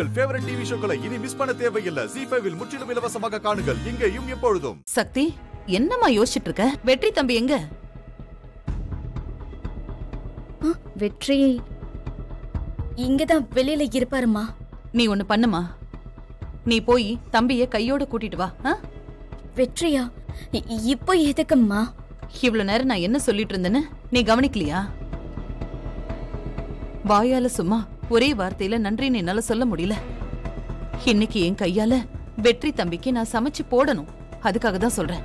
உங்கள் favourite TV ஷோக்களை இனி miss பண்ண தேவையில்லை. ஜி ஃபைவில் முற்றிலும் இலவசமாக காணுங்கள். இங்கேயும் எப்பொழுதும். சக்தி என்னம்மா யோசிச்சுட்டு இருக்க வெற்றி தம்பி எங்க? வெற்றி. இங்கதான் வெளியில இருப்பாருமா நீ ஒண்ணு பண்ணுமா? நீ போய் தம்பிய கையோட கூட்டிட்டு வா? வெற்றியா? இப்போ எதுக்கும்மா? இவ்வளவு நேரம் நான் என்ன சொல்லிட்டு இருந்தேன்னு நீ கவனிக்கலையா? வாயால சும்மா ஒரே வார்த்தையில நன்றின்னு என்னால சொல்ல முடியல. இன்னைக்கு என் கையால வெற்றி தம்பிக்கு நான் சமைச்சு போடணும். அதுக்காக தான் சொல்றேன்.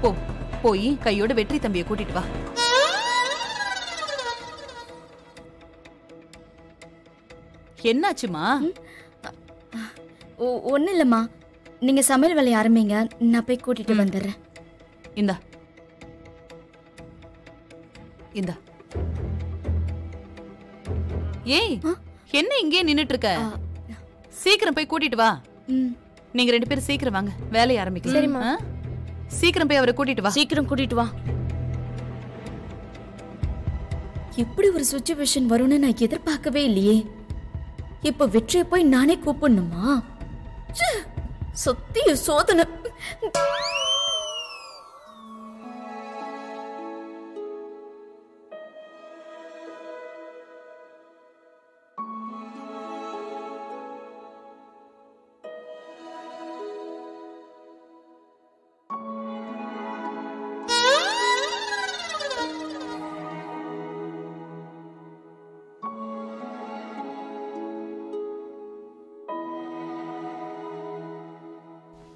போ போய் கையோட வெற்றி தம்பிய கூட்டிட்டு வா. என்னாச்சுமா? ஒ- ஒண்ணும் இல்லம்மா. நீங்க சமையல் வேலையை ஆரம்பிங்க. நான் போய் கூட்டிட்டு வந்துடுறேன். இந்தா. இந்தா. ஏய்? என்ன இங்கே நின்னுட்டு இருக்க சீக்கிரம் போய் கூட்டிட்டு வா. நீங்க ரெண்டு பேரும் சீக்கிரம் வாங்க. வேலையை ஆரம்பிக்கலாம். சரிம்மா. சீக்கிரம் போய் அவரை கூட்டிட்டு வா. சீக்கிரம் கூட்டிட்டு வா. இப்படி ஒரு சுச்சுவேஷன் வரும்னு நான் எதிர்பார்க்கவே இல்லையே. இப்ப வெற்றியை போய் நானே கூப்பிடணுமா? சத்திய சோதனை.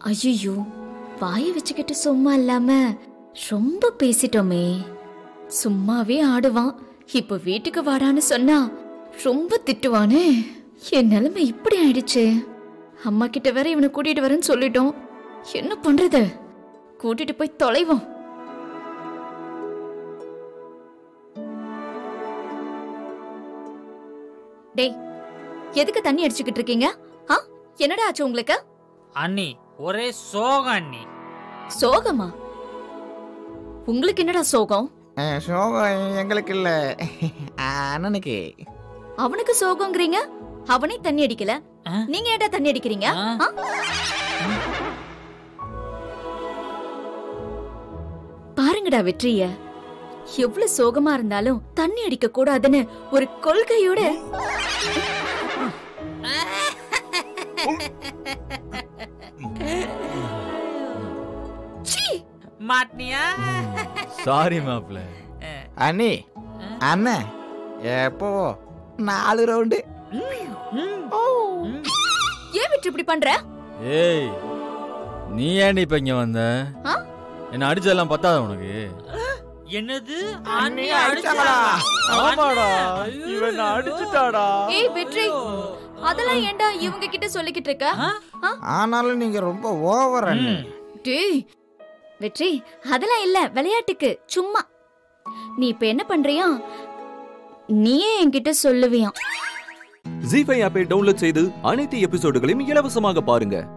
ஐயோ வாயை வச்சுக்கிட்டு சும்மா இல்லாம ரொம்ப பேசிட்டோமே. சும்மாவே ஆடுவான். இப்ப வீட்டுக்கு வாடான்னு சொன்னா ரொம்ப திட்டுவானே. என் நிலைமை இப்படி ஆயிடுச்சு. அம்மா கிட்ட வேற இவனை கூட்டிட்டு வரேன்னு சொல்லிட்டோம். என்ன பண்றது? கூட்டிட்டு போய் தொலைவோம். டேய் எதுக்கு தண்ணி அடிச்சுக்கிட்டு இருக்கீங்க? ஆ என்னடா ஆச்சு உங்களுக்கு? அண்ணி ஒரே சோகம் அண்ணி சோகமா? உங்களுக்கு என்னடா சோகம் சோகம் எங்களுக்கு இல்ல அண்ணனுக்கு. அவனுக்கு சோகங்கிறீங்க அவனே தண்ணி அடிக்கல? நீங்க ஏன்டா தண்ணி அடிக்கிறீங்க? பாருங்கடா வெற்றிய. எவ்வளவு சோகமா இருந்தாலும் தண்ணி அடிக்க கூடாதுன்னு ஒரு கொள்கையோட. மாட்டினியா? சாரி மாப்ள அண்ணி அண்ணன் எப்போ? நாலு ரவுண்டு ஏன் வெற்றி இப்படி பண்ற? ஏய் நீ ஏன்டி இப்ப இங்க வந்த? என்ன அடிச்சதெல்லாம் பத்தாத உனக்கு? என்னது? அண்ணி அடிச்சாங்களா? ஆமாடா. இவன் அடிச்சுட்டாடா? ஏய் வெற்றி அதெல்லாம் ஏன்டா இவங்க கிட்ட சொல்லிக்கிட்டு இருக்க? ஆனாலும் நீங்க ரொம்ப ஓவர் அண்ணி. டேய் வெற்றி அதெல்லாம் இல்ல. விளையாட்டுக்கு. சும்மா. நீ இப்ப என்ன பண்றியா? நீயே என்கிட்ட சொல்லுவியாம். ஜி ஃபைவ் ஆப்பை டவுன்லோட் செய்து அனைத்து எபிசோடுகளையும் இலவசமாக பாருங்க.